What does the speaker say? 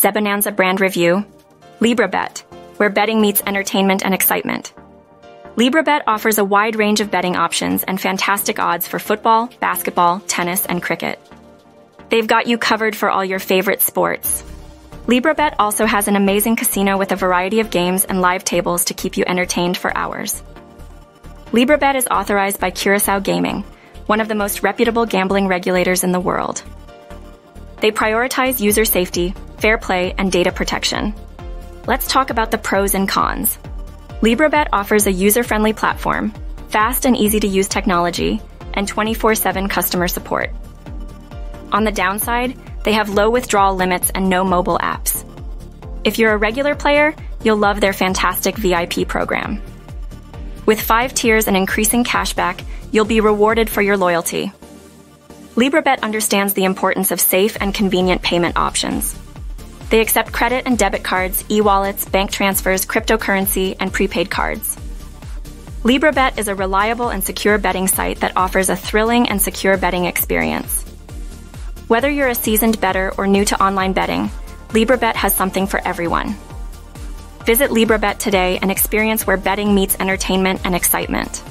Zebonanza Brand Review, LibraBet, where betting meets entertainment and excitement. LibraBet offers a wide range of betting options and fantastic odds for football, basketball, tennis, and cricket. They've got you covered for all your favorite sports. LibraBet also has an amazing casino with a variety of games and live tables to keep you entertained for hours. LibraBet is authorized by Curacao Gaming, one of the most reputable gambling regulators in the world. They prioritize user safety, fair play, and data protection. Let's talk about the pros and cons. LibraBet offers a user-friendly platform, fast and easy to use technology, and 24-7 customer support. On the downside, they have low withdrawal limits and no mobile apps. If you're a regular player, you'll love their fantastic VIP program. With five tiers and increasing cashback, you'll be rewarded for your loyalty. LibraBet understands the importance of safe and convenient payment options. They accept credit and debit cards, e-wallets, bank transfers, cryptocurrency, and prepaid cards. LibraBet is a reliable and secure betting site that offers a thrilling and secure betting experience. Whether you're a seasoned bettor or new to online betting, LibraBet has something for everyone. Visit LibraBet today and experience where betting meets entertainment and excitement.